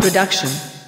Production.